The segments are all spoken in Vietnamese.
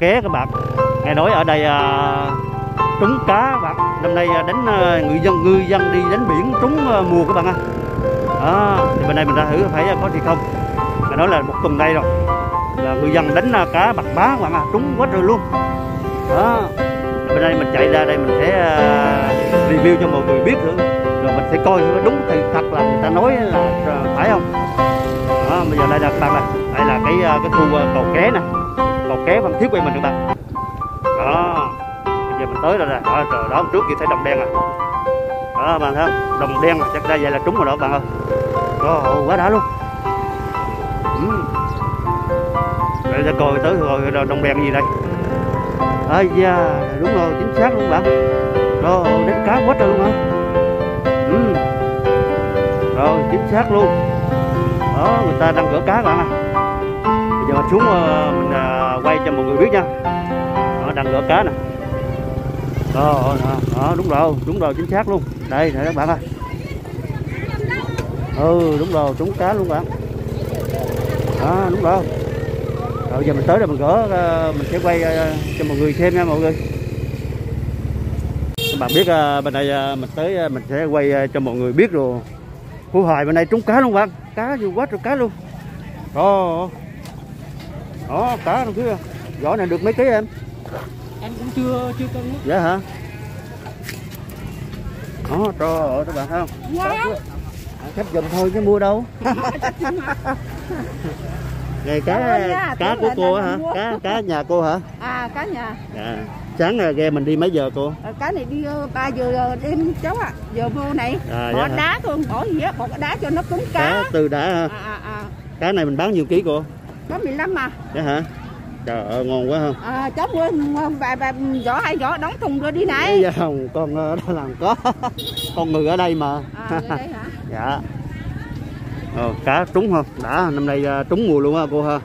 ké các bạn. Nghe nói ở đây à, trúng cá các bạn. Năm nay à, đánh à, người dân ngư dân đi đánh biển trúng à, mùa các bạn ạ à, thì bên đây mình ra thử phải có gì không. Nghe nói là một tuần đây rồi. Là ngư dân đánh à, cá bạc bá các bạn ạ trúng quá trời luôn. Đó bên đây mình chạy ra đây mình sẽ à, review cho mọi người biết nữa rồi mình sẽ coi nó đúng thì thật là người ta nói là à, phải không? Đó, bây giờ đây là các bạn này. Đây là cái cái khu cầu ké nè cầu kéo phan thiết quay mình các bạn đó bây giờ mình tới rồi nè. Đó, trời đó trước kia thấy đồng đen à. Đó bạn thấy không? Đồng đen là chắc ra vậy là trúng rồi đó bạn ơi. Đó quá đã luôn. Ừ. để cho coi tới rồi đồng đen gì đây? Ơi da đúng rồi chính xác luôn bạn. Đó đánh cá quá trời luôn hả ừ. rồi chính xác luôn. Đó người ta đang gỡ cá bạn à. Bây giờ ờ, mình xuống mình quay cho mọi người biết nha. Đó, đang gỡ cá nè. Đó, đó, đó đúng rồi đúng rồi chính xác luôn. Đây nè các bạn ơi. Ừ đúng rồi trúng cá luôn bạn. Đó đúng rồi. Rồi giờ mình tới rồi mình gỡ ờ, mình sẽ quay ờ, cho mọi người xem nha mọi người. Các bạn biết ờ, bên đây mình tới mình sẽ quay cho mọi người biết rồi. Phú Hoài bên đây trúng cá luôn bạn. Cá nhiều quá trời cá luôn. Đó đó cá trong kia giỏ này được mấy ký em em cũng chưa chưa cân dạ hả đó trời ơi các bạn thấy không Dạ. À, khách dùm thôi chứ mua đâu Này cá nha, cá của cô hả? mua. Cá cá nhà cô hả? à cá nhà Dạ. Sáng là ghe mình đi mấy giờ cô? Ờ, cá này đi ờ, ba giờ đêm cháu ạ giờ vô này À, bỏ dạ hả? đá thôi bỏ gì á bỏ cái đá cho nó cứng cá Cá từ đã hả? à à à Cá này mình bán nhiêu ký cô? Có 15 mà Dạ hả? Trời ơi ngon quá không? à, cháu mua vài vài giỏ hai giỏ đóng thùng rồi đi này Dạ không, con ờ, đó làm có Con người ở đây mà à đây hả Dạ Ờ, cá trúng không? Đã, năm nay ờ, trúng mùa luôn á cô ha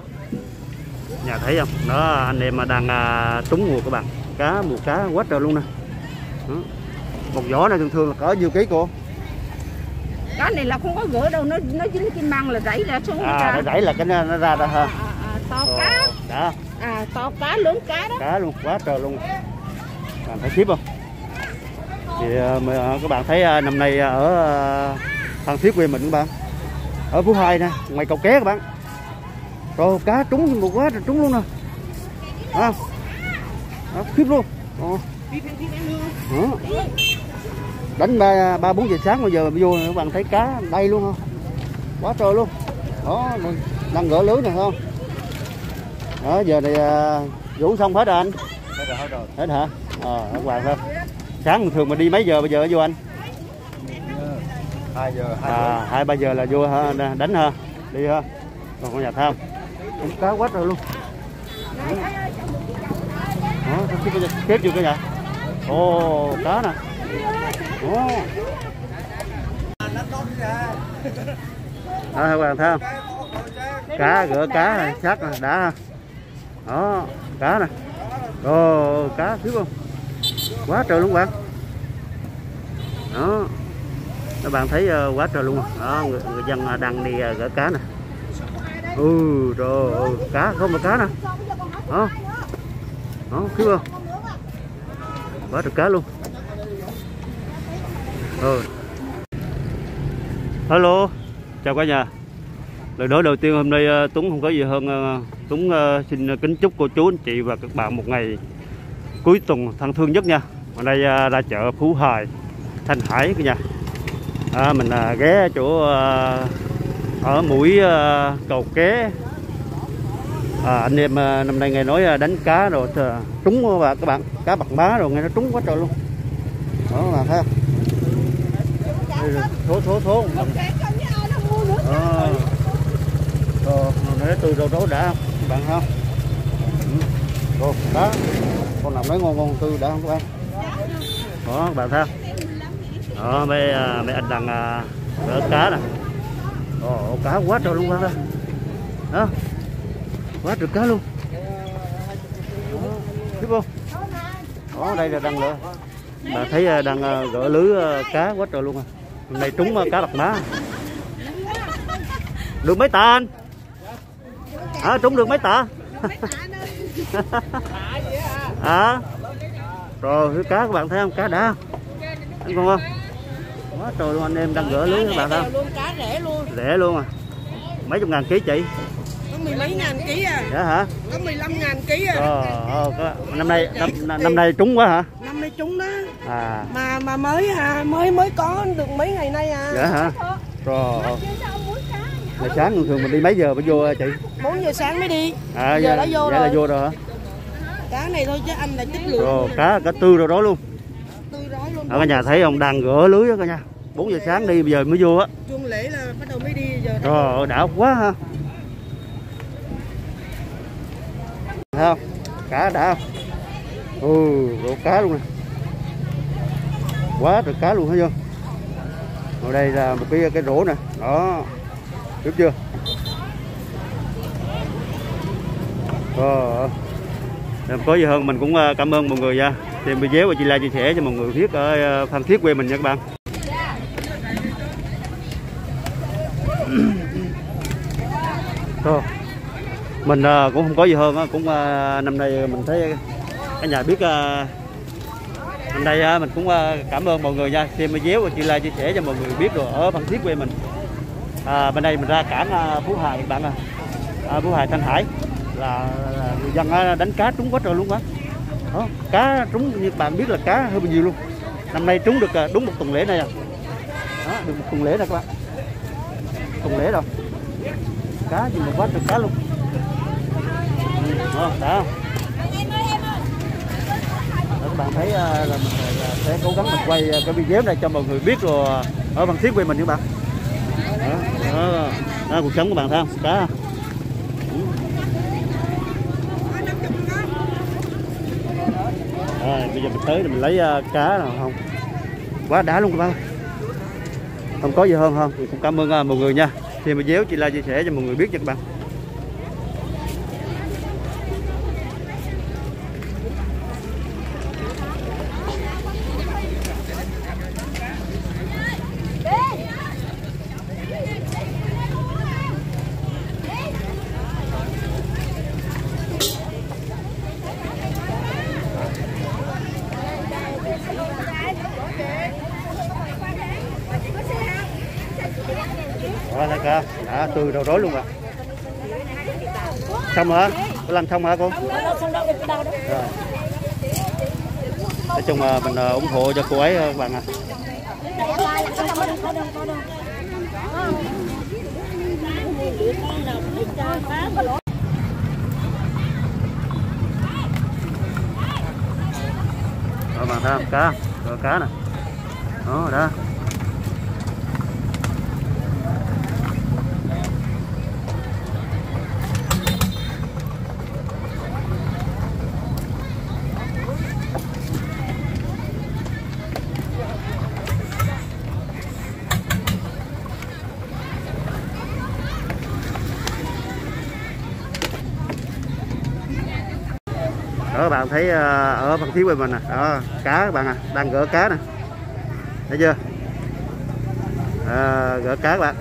Nhà thấy không? Đó, anh em mà đang à, trúng mùa các bạn Cá, mùa cá quá trời luôn nè Đó. Một giỏ này thường thường là có nhiêu ký cô? Cá này là không có gỡ đâu nó nó dính kim măng là rảy ra xuống À, ra. nó đẩy là cái nó, nó ra đó ha. à, à, to cá. Đã, à to cá lớn cá đó. Cá luôn, quá trời luôn. Bạn thấy tiếp không? Thì ờ, các bạn thấy ờ, năm nay ở ờ, Phan Thiết quê mình các bạn? Ở Phú Hai nè, ngoài cầu ké các bạn. Rồi cá trúng một quá trúng luôn nè. Đó, đó khiếp luôn. Đó. Đánh ba ba bốn giờ sáng bây giờ vô các bạn thấy cá đây luôn không? Quá trời luôn. Đó, đang gỡ lưới này không? Đó, giờ này à, rủ xong hết rồi anh. Hết rồi, hết rồi. Hết hả? Ờ, các bạn thôi. Sáng thường mình đi mấy giờ bây giờ vô anh? 2 giờ, 2 giờ. À, hai ba giờ là vô ha, đánh ha, đi ha. Còn con nhà tham. Cũng cá quá trời luôn. Đó, cái cái kết chưa cả nhà? Ồ, cá nè. Đó, các bạn thấy không? Cá gỡ cá này, sát này, đã. Đó, cá nè. Ồ, cá thiếu không? Quá trời luôn bạn. Đó các bạn thấy ờ, quá trời luôn đó người, người dân à, đang đi à, gỡ cá nè ừ trời ơi ừ, cá không mà cá nè đó đó thiếu không quá trời cá luôn hơn hello chào cả nhà. Lời nói đầu tiên hôm nay ờ, Tuấn không có gì hơn ờ, Tuấn ờ, xin kính chúc cô chú anh chị và các bạn một ngày cuối tuần thân thương nhất nha. Ở đây ra chợ Phú Hải Thanh Hải cả nhà. À, mình ghé chỗ ở mũi cầu ké à, anh em năm nay nghe nói đánh cá rồi trúng và các bạn cá bạc má rồi nghe nó trúng quá trời luôn. Đó là thấy không? Thố thố thố. À, rồi nó từ đầu đó đã các bạn không Ừ. rồi đó con nào nói ngon ngon tư đã không các bạn đó các bạn thấy đó mấy à, mấy anh đang à, gỡ cá nè. Ồ cá quá trời luôn đó đó quá trời cá luôn. Thấy không? Đó đây là đang lỡ bà thấy à, đang à, gỡ lưới à, cá quá trời luôn à hôm nay trúng à, cá bạc má được mấy tạ anh? À, trúng được mấy tạ à rồi thứ cá các bạn thấy không? Cá đã. Không anh con không? Quá trời luôn anh em đang gỡ lưới các bạn thấy không luôn cá rẻ luôn. Rẻ luôn à. Mấy chục ngàn ký chị? Có mười mấy ngàn ký à. Dạ hả? Có 15 ngàn ký à. Ờ, ờ, năm nay năm, năm nay trúng quá hả chúng đó. À. Mà mà mới à mới mới có được mấy ngày nay à. Dạ hả? Rồi. Ngày sáng thường mình đi mấy giờ mới vô chị? 4 giờ sáng mới đi. À Giờ đã vô dạ là rồi. vô rồi hả? Cá này thôi chứ anh là chất lượng rồi cá cá tư rồi đó luôn. Tươi rói luôn. Ở cả nhà thấy không đang gỡ lưới đó cả nhà. 4 giờ sáng đi bây giờ mới vô á. Chuông lễ là bắt đầu mới đi giờ đó. Ơi, đã quá ha. Thấy không? Cá đã không? Ừ, rổ cá luôn nè Quá trời cá luôn thấy chưa? Ở đây là một cái cái rổ nè. Đó. Đúng chưa? ờ, làm có gì hơn mình cũng ờ, cảm ơn mọi người nha. Tìm video và chị La chia sẻ cho mọi người biết ở Phan Thiết quê mình nha các bạn. Rồi, mình cũng không có gì hơn á, cũng năm nay mình thấy cái nhà biết hôm nay à, mình cũng à, cảm ơn mọi người nha. Xem video và chị La chia sẻ cho mọi người biết rồi ở Phan Thiết quê mình. À, bên đây mình ra cảng à, Phú Hải các bạn à, à Phú Hải Thanh Hải. Là, là người dân đánh cá trúng quá trời luôn á. Đó, cá trúng như bạn biết là cá hơi bao nhiêu luôn. Năm nay trúng được đúng một tuần lễ này à. Đó, được một tuần lễ này các bạn. Tuần lễ rồi. Cá gì mà quá trời cá luôn. Ừ, đó, Đó, các bạn thấy ờ, là mình ờ, sẽ cố gắng mình quay ờ, cái video này cho mọi người biết rồi ở bằng thiết quê mình các bạn. Đó, đó, đó, cuộc sống của bạn thấy không? Cá. Rồi, bây giờ mình tới thì mình lấy cá nào không? Quá đã luôn các bạn không có gì hơn không? Thì cũng cảm ơn à, mọi người nha. Thì mình video chị la chia sẻ cho mọi người biết nha các bạn. Đó, thấy cá đã tươi đầu rối luôn rồi xong hả? Có làm xong hả cô? Rồi. Nói chung là mình ờ, ủng hộ cho cô ấy các bạn ạ. Các bạn thấy không cá. Rồi cá nè. Đó đó. Bạn thấy ờ, ở phần phía bên mình nè. Đó cá các bạn à đang gỡ cá nè. Thấy chưa? À, gỡ cá các bạn.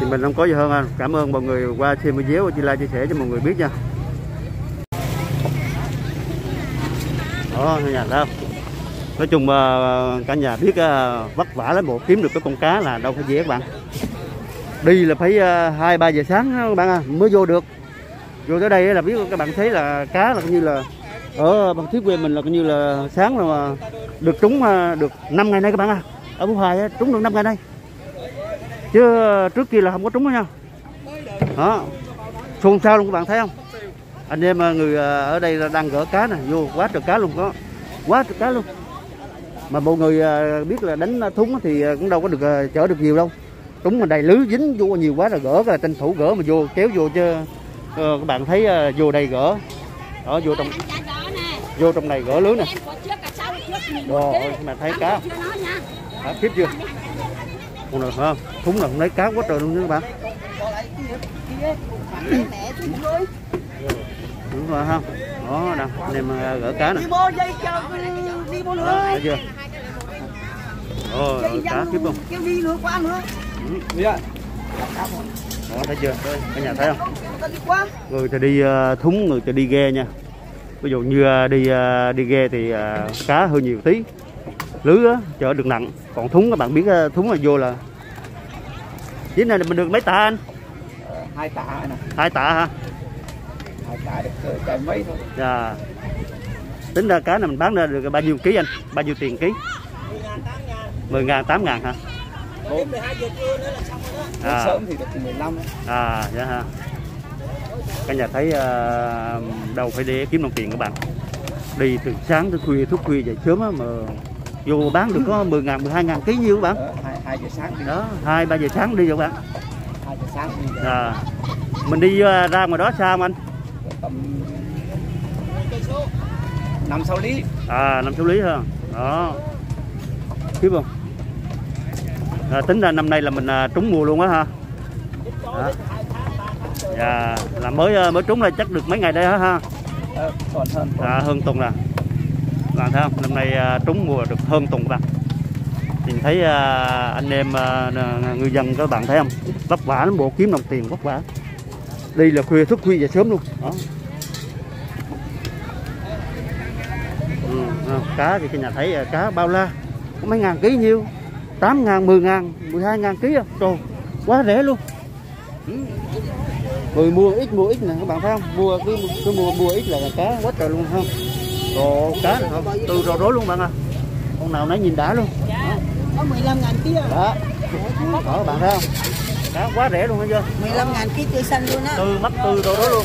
Thì mình không có gì hơn anh. Cảm ơn mọi người qua xem video và chị la chia sẻ cho mọi người biết nha. Đó nhà đâu nói chung ờ, cả nhà biết ờ, vất vả lắm bộ kiếm được cái con cá là đâu phải dễ các bạn. Đi là phải ờ, hai ba giờ sáng các bạn à, mới vô được. Vô tới đây là biết các bạn thấy là cá là coi như là ở bằng thiết quê mình là coi như là sáng là mà được trúng được 5 ngày nay các bạn à. Ở Phú Hoài trúng được 5 ngày nay. Chứ trước kia là không có trúng đó nha. Đó. Xôn xao luôn các bạn thấy không? Anh em người ở đây là đang gỡ cá nè vô quá trời cá luôn có quá trời cá luôn mà mọi người à, biết là đánh thúng thì à, cũng đâu có được à, chở được nhiều đâu. Trúng mà đầy lưới dính vô nhiều quá là gỡ là tranh thủ gỡ mà vô kéo vô chứ ờ, các bạn thấy vô đây gỡ. Đó vô trong vô trong này gỡ lưới nè. Rồi mà thấy cá. đã khiếp chưa? Con nào không thúng nào không lấy cá quá trời luôn nha các bạn. Đúng rồi không đó nè anh em gỡ cá nè đi đó, nữa thấy chưa ôi, cá khiếp không kêu đi nữa qua nữa Ừ, Đi ạ. đó thấy chưa? Đây, cả nhà thấy không? Ta đi qua. Người thì đi ờ, thúng người thì đi ghe nha. Ví dụ như ờ, đi ờ, đi ghe thì cá hơi nhiều tí. Lưới á, chở được nặng. Còn thúng các bạn biết thúng là vô là chuyến này mình được mấy tạ anh? Hai tạ nè. hai tạ hả? Hai tạ được chạy mấy thôi. dạ tính ra cá này mình bán ra được bao nhiêu ký anh? Bao nhiêu tiền ký? 10 ngàn 8 ngàn hả? À, Sớm thì được 15 đấy. à dạ ha. Cả nhà thấy ờ, đâu phải để kiếm đồng tiền các bạn. Đi từ sáng tới khuya thức khuya dậy sớm á mà vô bán được có 10 ngàn 12 ngàn ký nhiêu các bạn? Ờ, hai hai giờ sáng đi. đó hai ba giờ sáng đi các bạn. Hai giờ sáng đi. à, mình đi ờ, ra ngoài đó sao anh? Tầm năm sáu lý. à năm số lý ha. Đó. Khiếp không? À, tính ra năm nay là mình à, trúng mùa luôn á ha. Đó. dạ là mới ờ, mới trúng là chắc được mấy ngày đây hả ha. Ờ, còn hơn. còn à, hơn tuần là bạn thấy không? Năm nay à, trúng mùa được hơn tuần bạn nhìn thấy à, anh em à, ngư dân các bạn thấy không? Vất vả lắm bộ kiếm đồng tiền vất vả. Đi là khuya thức khuya về sớm luôn. Đó à, cá thì cái nhà thấy à, cá bao la có mấy ngàn ký nhiêu 8 ngàn 10 ngàn 12 ngàn ký à trời quá rẻ luôn ừ. người mua ít mua ít nè các bạn thấy không mua cứ, cứ mua mua ít là cá quá trời luôn không Ồ, cá này không từ rò rối luôn bạn à con nào nãy nhìn đã luôn có 15 ngàn ký à đó đó bạn thấy không cá quá rẻ luôn thấy chưa 15 ngàn ký tươi xanh luôn á từ mắt từ rò rối luôn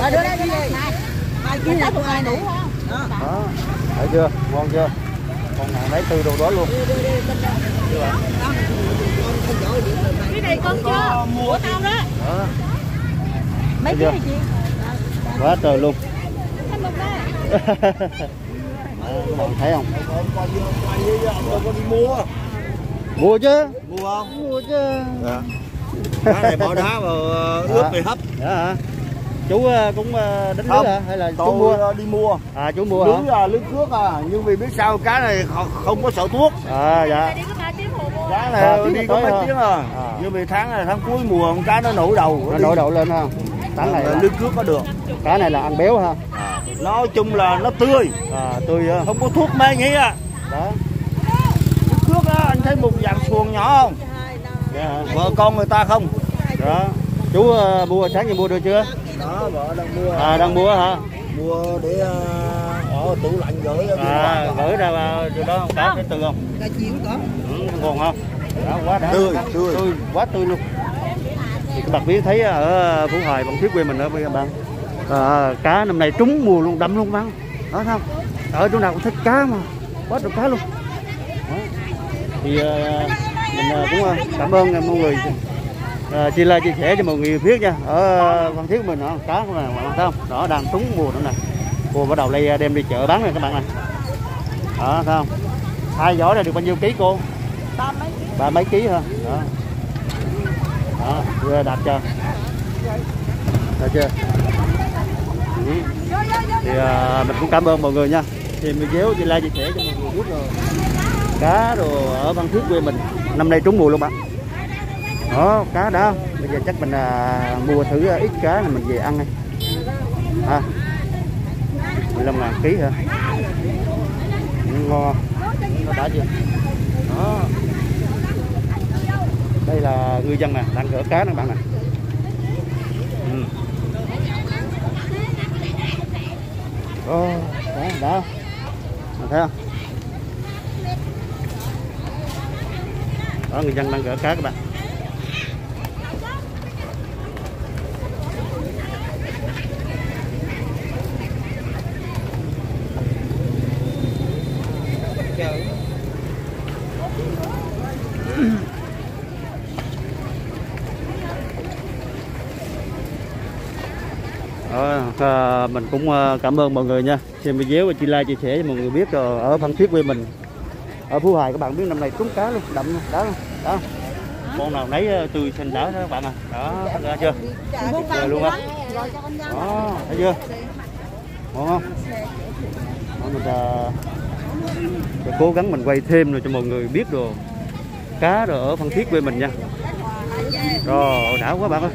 à, đưa đây đưa đây hai ký là của ai đủ đó đó. Thấy chưa? Ngon chưa? Con nào nãy từ rò rối luôn. Cái này con chưa? Của tao đó. Đó. Mấy chưa? này chị? Quá trời luôn. Đó. Đó, các bạn thấy không? Mua. mua chứ. Mua không? mua chứ. Dạ. Cá này bỏ đá vào ờ, ướp về hấp. đó hả chú ờ, cũng ờ, đánh lưới Không, hả hay là chú mua ờ, đi mua. à chú mua Lưới hả lưới cước à, nhưng vì biết sao cá này không, không có sợ thuốc. à dạ Cá À, này tiếng đi tới có mấy tiếng à. À. Nhưng vì tháng này tháng cuối mùa con cá nó nổi đầu. nó nổi đầu lên ha tháng này là, lưới cước có được. cá này là ăn béo ha Nói chung là nó tươi, à tươi ha không có thuốc mê nhí à. đó Lưới cước đó anh thấy một dạng xuồng nhỏ không? dạ? Vợ con người ta không? đó chú ờ, mua sáng giờ mua được chưa Đó, vợ đang mua. à đang mua hả? Mua để ờ, ở tủ lạnh gửi ở à gửi ra vào chỗ đó cá cái từ không? Cả chiều có. Ừ, ngon không? Đó quá đã Tươi, tươi. quá tươi luôn. Thì các bạn biết thấy ở Phú Hoài bằng thiết quê mình ở giờ bạn à, cá năm nay trúng mùa luôn đậm luôn bạn. Đó không? Ở chỗ nào cũng thích cá mà. Quá trời cá luôn. Đó. thì ờ, mình ờ, cũng cảm ơn mọi người uh, chia like chia sẻ cho mọi người biết nha. Ở Phan Thiết mình đó, cá này bạn thấy không? Đó đang trúng mùa nữa nè. Mùa bắt đầu đây đem đi chợ bán này các bạn này đó thấy không? Hai giỏ này được bao nhiêu ký cô? Ba mấy ký. Ba mấy ký hả? Đó. Đó vừa đạt chưa đạt chưa? Ừ. thì à, mình cũng cảm ơn mọi người nha. Thì mình kéo chị like chia sẻ cho mọi người biết rồi. Cá đồ ở Phan Thiết quê mình năm nay trúng mùa luôn bạn đó cá đó, bây giờ chắc mình à, mua thử à, ít cá là mình về ăn này, à. 15 ngàn ký hả? Ừ, ngon. Nó đã chưa? Đó. Đây là ngư dân nè đang gỡ cá nè bạn nè. Ừ. Ồ, đó, đó. Thấy không? Đó người dân đang gỡ cá các bạn Đó, à, mình cũng ờ, cảm ơn mọi người nha. Xem video và chia like chia sẻ cho mọi người biết rồi ở Phan Thiết quê mình. Ở Phú Hải các bạn biết năm nay trúng cá luôn đậm luôn đó đó con nào nấy tươi xanh đá đó các bạn à. Đó thấy ra chưa trời luôn á? Đó thấy chưa? Ngon không? Đó, mình à, cố gắng mình quay thêm rồi cho mọi người biết đồ cá rồi ở Phan Thiết quê mình nha. Rồi đã quá bạn ơi.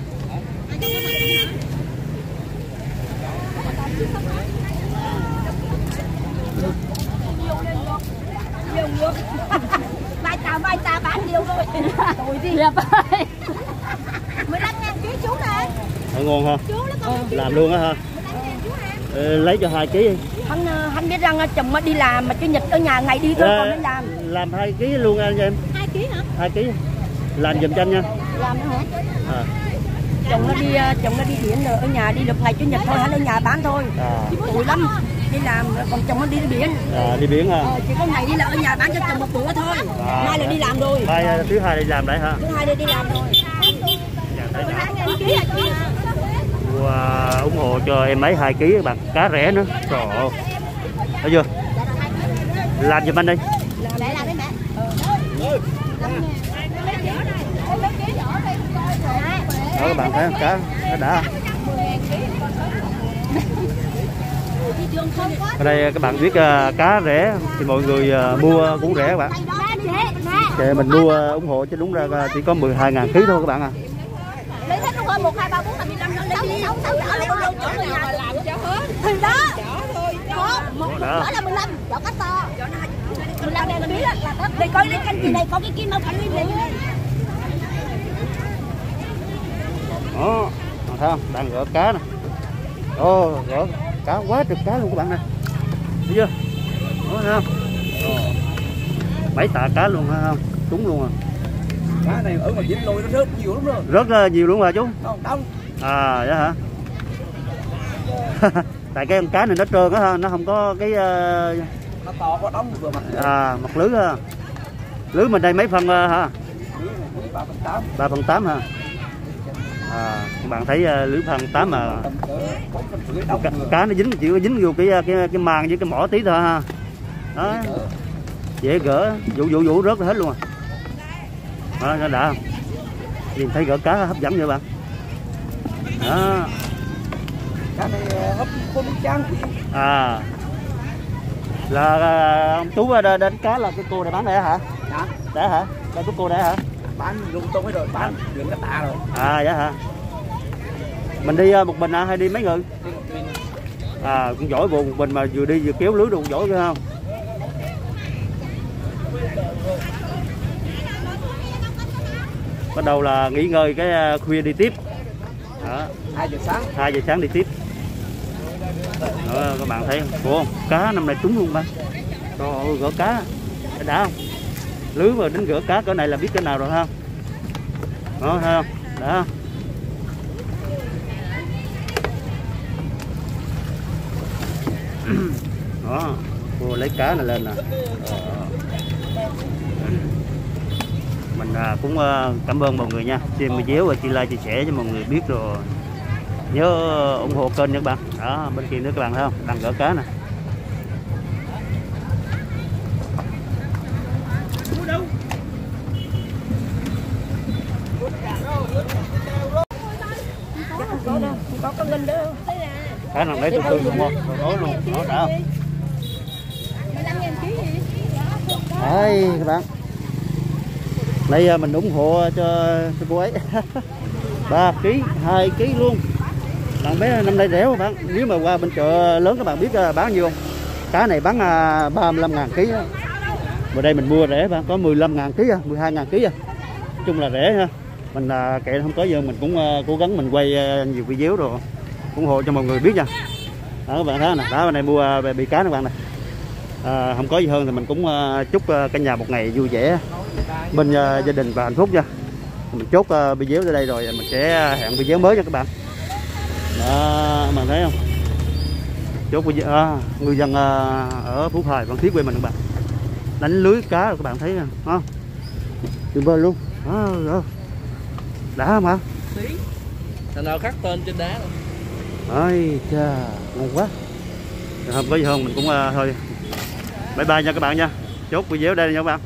Vai tà vai tà bán nhiều rồi. Tôi đi. Đẹp ơi 15 ngàn ký chú nè. Ở ngon ha Chú nó con làm luôn á ha 15 ngàn chú nè. Ờ, lấy cho hai ký đi. Hắn ờ, hắn biết rằng ờ, chồng mới đi làm mà chủ nhật ở nhà ngày đi thôi Ờ, còn mới làm làm hai ký luôn anh em 2 ký hả? hai ký làm giùm cho anh nha làm hả à, chồng nó đi ờ, chồng nó đi biển rồi ở nhà đi được ngày chủ nhật thôi hắn ở nhà bán thôi. À, tuổi lắm đi làm còn chồng nó đi biển. À, đi biển ha ờ, chỉ có ngày đi là ở nhà bán cho chồng một bữa thôi. À. mai là đi làm rồi. Mai à, thứ hai đi làm đấy ha thứ hai đi đi làm rồi thấy đã. 15 ngàn ký hả chú? Wow, ủng hộ cho em ấy hai ký bạn. Cá rẻ nữa. Trời ơi. Thấy chưa? Làm giùm anh đi. Mẹ làm đi mẹ đó các bạn thấy không? cá nó đã ở đây các bạn biết à, cá rẻ thì mọi người à, mua cũng rẻ các bạn Kệ mình mua à, ủng hộ chứ đúng ra à, chỉ có 12 ngàn ký thôi các bạn à Lấy hết luôn thôi 1 2 3 4 5 6 6 6 6 6 luôn luôn chỗ. Thì đó. Một Đó. là là 15, chỗ cá to. 15 ngàn ký là là coi cái canh gì này, có cái kim không phải nguyên đó bạn thấy không đang gỡ cá nè. Ô gỡ cá quá trời cá luôn các bạn nè. Thấy chưa? Đó thấy không mấy tạ cá luôn thấy không trúng luôn à. Cá này ở ngoài dính lôi nó rớt nhiều lắm rồi. Rất là nhiều luôn mà chú. Không đông à vậy hả? Tại cái con cá này nó trơn á ha nó không có cái ờ, nó to có đóng vừa mặt. à, mặt lưới ha. Lưới mình đây mấy phần ờ, hả? Ba phần tám. Ba phần tám hả à các bạn thấy ờ, lưới phần tám mà cá, cá nó dính chỉ có dính vô cái cái cái màng với cái mỏ tí thôi ha. Đó. Dễ gỡ vụ vụ vụ rớt hết luôn à. Đó, đã. Không? nhìn thấy gỡ cá hấp dẫn vậy bạn. Đó. Cá này hấp con trắng à. Là à, ông tú đánh cá là cái cô này bán đây hả? Hả để hả? Đây của cô đây hả bán lung tung hết rồi bán đường cái tạ rồi. À vậy hả? Mình đi à, một mình à, hay đi mấy người? À cũng giỏi bộ một mình mà vừa đi vừa kéo lưới đồ giỏi phải không? Bắt đầu là nghỉ ngơi cái à, khuya đi tiếp. Đó. Hai giờ sáng. 2 giờ sáng đi tiếp. Đó, các bạn thấy không? Ủa, cá năm nay trúng luôn ba. Trời ơi gỡ cá. Đã không lưới vào đến gỡ cá, cỡ này là biết cái nào rồi ha đó, thấy không? Đã đó, cô lấy cá này lên nè. Ờ. Mình à, cũng ờ, cảm ơn mọi người nha. Xem video và chia like chia sẻ cho mọi người biết rồi. Nhớ ủng hộ kênh nha các bạn. Đó, bên kia nữa các bạn thấy không? Đang gỡ cá nè có đâu có con linh đâu cá nào lấy từ từ luôn không? Nói luôn đó đã. Không 15 ngàn ký gì? đây các bạn. Đây à, mình ủng hộ cho, cho cô ấy. 3 kg 2 kg luôn. Bạn bé năm nay rẻ các bạn. Nếu mà qua bên chợ lớn các bạn biết à, bán nhiêu không? Cá này bán à, 35 ngàn ký á. Mà đây mình mua rẻ bạn. Có 15 ngàn ký à, 12 ngàn ký à. Nói chung là rẻ ha. Mình à, kệ không có giờ mình cũng à, cố gắng mình quay à, nhiều video rồi ủng hộ cho mọi người biết nha. Đó các bạn thấy nè? Đó bên này mua à, bị cá các bạn này à, không có gì hơn thì mình cũng à, chúc à, cả nhà một ngày vui vẻ bên gia đình và hạnh phúc nha. Mình chốt video tới đây rồi mình sẽ hẹn video mới nha các bạn. Đó bạn thấy không? Chốt video à, người dân ở phú hoài phan thiết quê mình các bạn. Đánh lưới cá rồi các bạn thấy không tuyệt vời luôn. Đó, đó. đã không hả? Thằng nào khắc tên trên đá ôi cha ngon quá. Hôm không có gì hơn mình cũng uh, thôi. Bye bye nha các bạn nha. Chốt video đây nha các bạn.